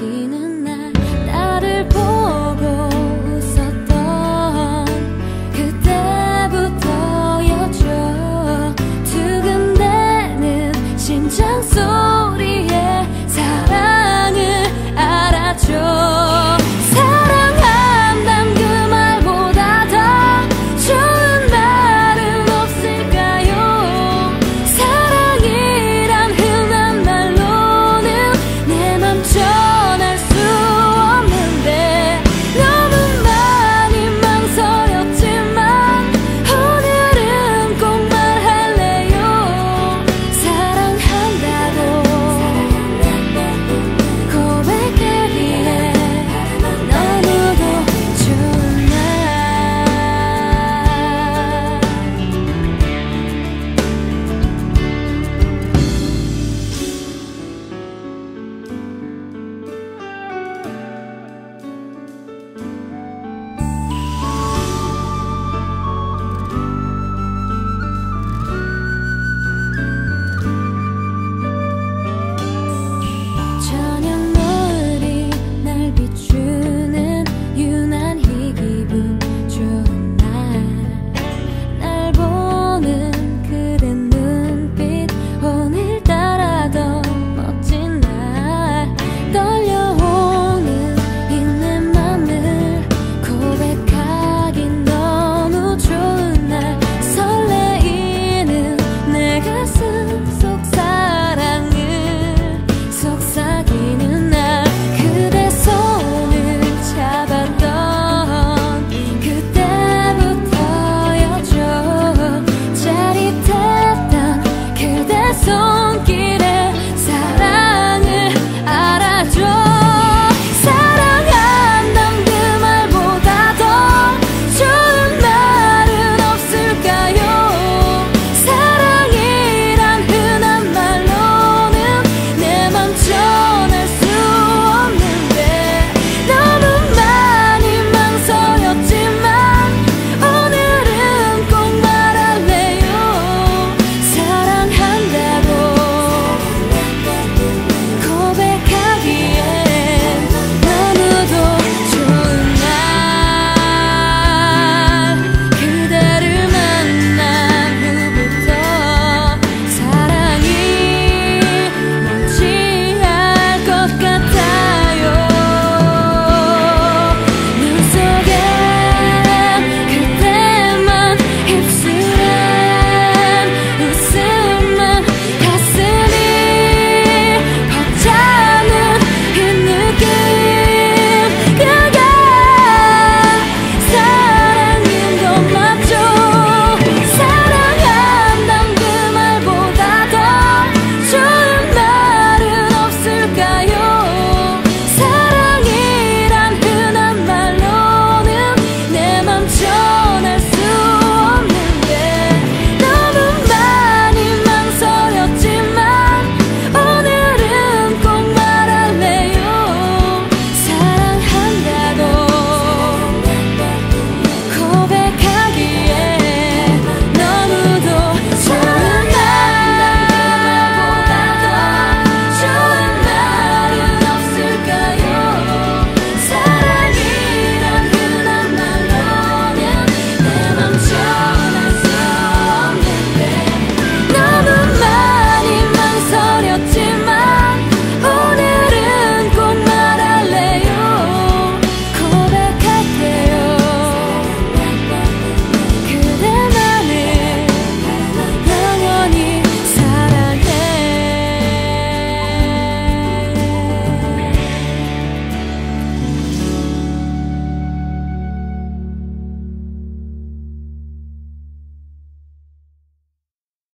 바뀌는 날 나를 보고 웃었던 그때부터였죠. 두근대는 심장 속